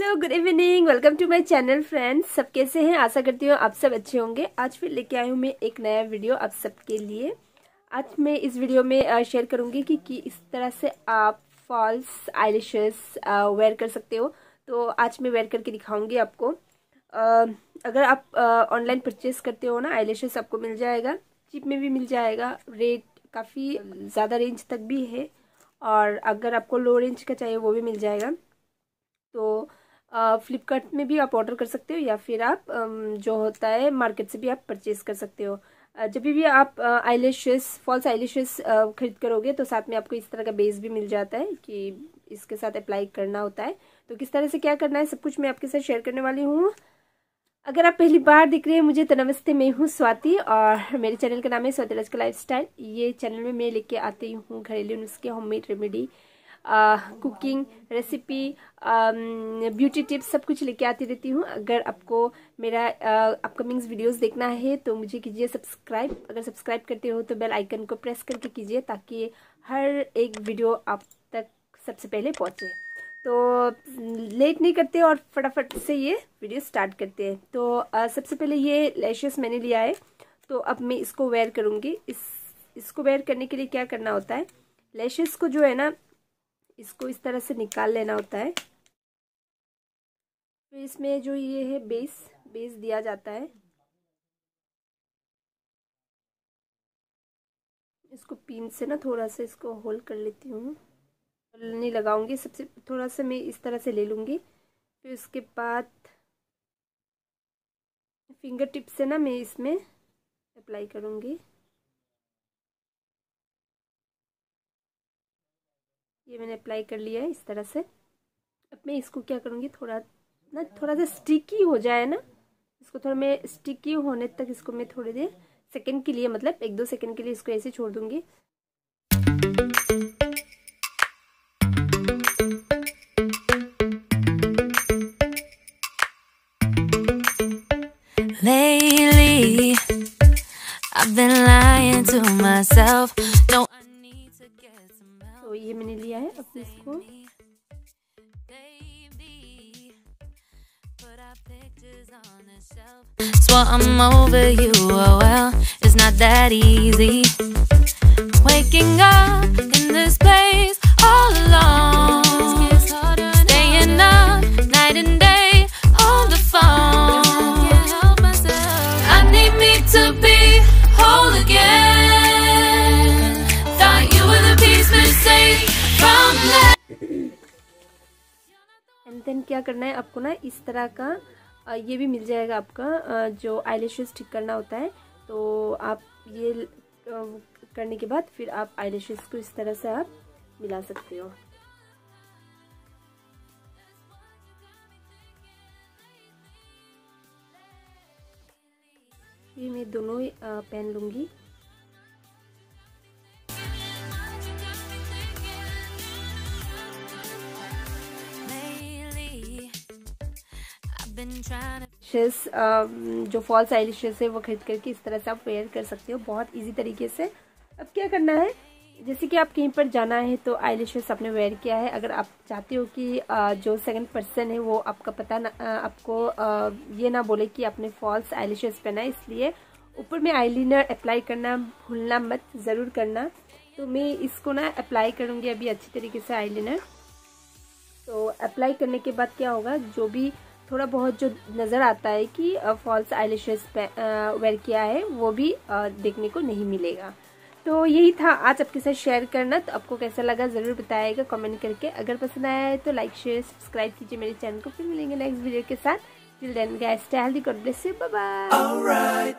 Hello good evening welcome to my channel friends सब कैसे हैं? आशा करती हूँ आप सब अच्छे होंगे। आज फिर लेके आई हूँ मैं एक नया वीडियो आप सबके लिए। आज मैं इस वीडियो में शेयर करूँगी कि, कि इस तरह से आप फॉल्स आईलिशेस वेयर कर सकते हो। तो आज मैं वेयर करके दिखाऊँगी आपको। अगर आप ऑनलाइन परचेज करते हो ना आईलिशेस आपको मिल जाएगा। चिप में भी मिल जाएगा। रेट काफ़ी ज़्यादा रेंज तक भी है। और अगर आपको लो रेंज का चाहिए वो भी मिल जाएगा। तो फ्लिपकार्ट में भी आप ऑर्डर कर सकते हो या फिर आप जो होता है मार्केट से भी आप परचेज कर सकते हो। जब भी आप आईलेशेस फॉल्स आईलेशेस खरीद करोगे तो साथ में आपको इस तरह का बेस भी मिल जाता है कि इसके साथ अप्लाई करना होता है। तो किस तरह से क्या करना है सब कुछ मैं आपके साथ शेयर करने वाली हूँ। अगर आप पहली बार दिख रहे हैं, मुझे तो नमस्ते, मैं हूँ स्वाति और मेरे चैनल का नाम है स्वाति का लाइफ ये चैनल में मैं लेके आती हूँ घरेलू नुस्खे homemade remedy cooking recipe beauty tips सब कुछ लेके आती रहती हूँ। अगर आपको मेरा अपकमिंग्स वीडियोस देखना है तो मुझे कीजिए सब्सक्राइब अगर सब्सक्राइब करते हो तो बेल आइकन को प्रेस करके कीजिए ताकि हर एक वीडियो आप तक सबसे पहले पहुँचे। तो लेट नहीं करते और फटाफट से ये वीडियो स्टार्ट करते हैं। तो आ, सबसे पहले ये लैशेस मैंने लिया है। तो अब मैं इसको वेयर करूँगी। इस इसको वेयर करने के लिए क्या करना होता है? लैशेस को जो है ना इसको इस तरह से निकाल लेना होता है। फिर इसमें जो ये है बेस बेस दिया जाता है। इसको पिन से ना थोड़ा सा इसको होल्ड कर लेती हूँ। नहीं लगाऊँगी, सबसे थोड़ा सा मैं इस तरह से ले लूँगी। फिर उसके बाद फिंगर टिप से ना मैं इसमें अप्लाई करूँगी। ये मैंने अप्लाई कर लिया है इस तरह से अब मैं इसको क्या करूँगी थोड़ा ना थोड़ा सा स्टिकी हो जाए ना इसको थोड़ा मैं स्टिकी होने तक इसको मैं थोड़ी देर सेकंड के लिए मतलब एक दो सेकेंड के लिए इसको ऐसे छोड़ दूँगी Lately, I've been lying to myself. तो ये मैंने लिया है अब इसको I'm over you, oh well, it's not that easy Waking up क्या करना है, आपको ना इस तरह का ये भी मिल जाएगा आपका जो आईलेशेस ठीक करना होता है। तो आप ये करने के बाद फिर आप आईलेशेस को इस तरह से आप मिला सकते हो। ये मैं दोनों पहन लूँगी। शेस um, जो फॉल्स आईलिशेस है वो खरीद करके इस तरह से आप वेयर कर सकते हो। बहुत इजी तरीके से। अब क्या करना है? जैसे कि आप कहीं पर जाना है तो आईलिशेस आपने वेयर किया है। अगर आप चाहते हो कि जो सेकंड पर्सन है वो आपका पता ना आपको ये ना बोले कि आपने फॉल्स आईलिशेस पहना है इसलिए ऊपर में आईलिनर अप्लाई करना भूलना मत ज़रूर करना। तो मैं इसको ना अप्लाई करूँगी अभी अच्छी तरीके से आईलिनर तो अप्लाई करने के बाद क्या होगा? जो भी थोड़ा बहुत जो नज़र आता है कि फॉल्स आईलिशेस वेयर किया है, वो भी देखने को नहीं मिलेगा। तो यही था आज आपके साथ शेयर करना। तो आपको कैसा लगा ज़रूर बताएगा कमेंट करके। अगर पसंद आया है तो लाइक शेयर सब्सक्राइब कीजिए मेरे चैनल को। फिर मिलेंगे नेक्स्ट वीडियो के साथ। Till then guys stay healthy God bless you bye bye